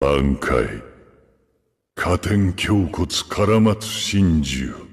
挽回。加点胸骨からまつ真珠